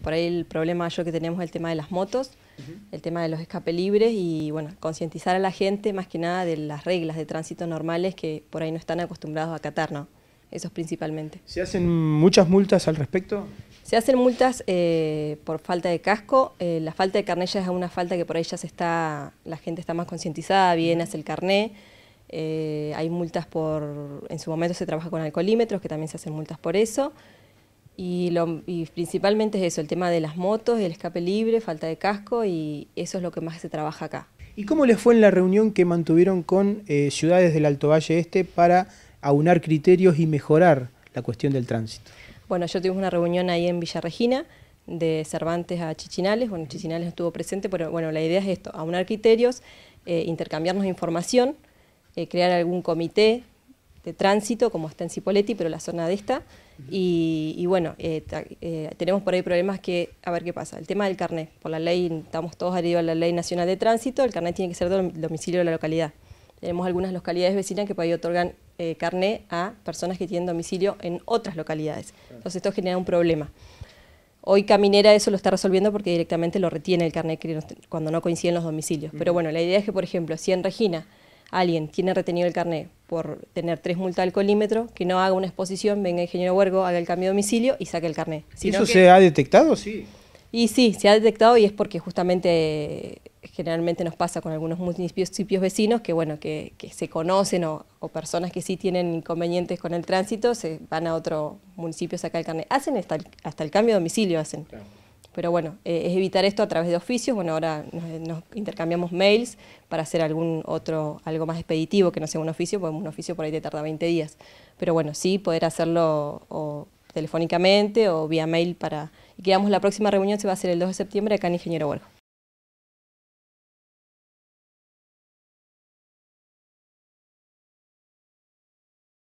Por ahí el problema mayor que tenemos es el tema de las motos, el tema de los escape libres y bueno, concientizar a la gente más que nada de las reglas de tránsito normales que por ahí no están acostumbrados a acatar, ¿no? Eso es principalmente. ¿Se hacen muchas multas al respecto? Se hacen multas eh, por falta de casco, eh, la falta de carnet ya es una falta que por ahí ya se está, la gente está más concientizada, viene, hace el carné, eh, hay multas por, en su momento se trabaja con alcoholímetros, que también se hacen multas por eso, y, lo, principalmente es eso, el tema de las motos, el escape libre, falta de casco y eso es lo que más se trabaja acá. ¿Y cómo les fue en la reunión que mantuvieron con eh, ciudades del Alto Valle Este para aunar criterios y mejorar la cuestión del tránsito? Bueno, yo tuvimos una reunión ahí en Villa Regina, de Cervantes a Chichinales, bueno, Chichinales estuvo presente, pero bueno, la idea es esto, aunar criterios, eh, intercambiarnos información, eh, crear algún comité de tránsito, como está en Cipoletti, pero la zona de esta. Y, bueno, eh, eh, tenemos por ahí problemas que, a ver qué pasa. El tema del carnet, por la ley, estamos todos adheridos a la ley nacional de tránsito, el carnet tiene que ser del domicilio de la localidad. Tenemos algunas localidades vecinas que por ahí otorgan eh, carnet a personas que tienen domicilio en otras localidades. Entonces esto genera un problema. Hoy Caminera eso lo está resolviendo porque directamente lo retiene el carnet cuando no coinciden los domicilios. Pero bueno, la idea es que, por ejemplo, si en Regina alguien tiene retenido el carnet por tener tres multas al colímetro, que no haga una exposición, venga el ingeniero Huergo, haga el cambio de domicilio y saque el carnet. ¿Y ¿Eso se ha detectado? Sí. Y sí, se ha detectado y es porque justamente generalmente nos pasa con algunos municipios, vecinos que bueno que, se conocen o, personas que sí tienen inconvenientes con el tránsito, se van a otro municipio a sacar el carnet. Hacen hasta el, hasta el cambio de domicilio, hacen. Pero bueno, eh, es evitar esto a través de oficios. Bueno, ahora nos, intercambiamos mails para hacer algún otro, algo más expeditivo que no sea un oficio, porque un oficio por ahí te tarda 20 días. Pero bueno, sí poder hacerlo o telefónicamente o vía mail para... Y quedamos la próxima reunión se va a hacer el 2 de septiembre acá en Ingeniero Huergo.